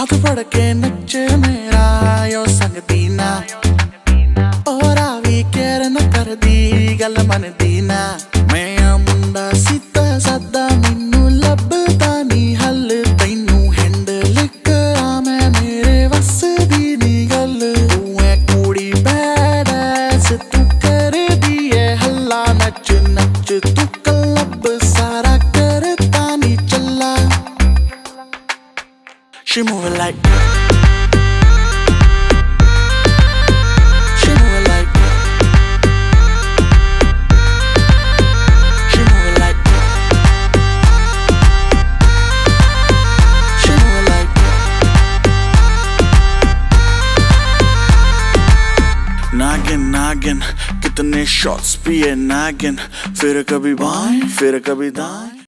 ਹੱਥ ਫੜ ਕੇ ਨੱਚੇ ਮੇਰਾ ਯੋ ਸੰਗਦੀ ਨਾ। ਔਰਾ ਵੀ ਕਹਿਰ ਨਾ ਕਰਦੀ ਗੱਲ ਮੰਨਦੀ ਨਾ। ਮੈਂ ਮੁੰਡਾ ਸਿੱਧਾ ਸਾਦਾ, ਮੈਨੂੰ ਲੱਭਦਾ ਨਹੀਂ ਹੱਲ। ਤੈਨੂੰ ਹੈਂਡਲ ਕਰਾਂ ਮੈਂ ਮੇਰੇ ਵੱਸ ਦੀ ਨਹੀਂ ਗੱਲ। ਤੂੰ ਐ ਕੁੜੀ ਬੈਡੈਸ ਤੂੰ ਕਰਦੀ ਐ ਹੱਲਾ ਨੱਚ ਨੱਚ, ਤੂੰ ਕਲੱਬ ਸਾਰਾ She moving like नागिन नागिन कितने शॉट्स पिए नागिन फिर कभी बाएँ, फिर कभी दाएँ.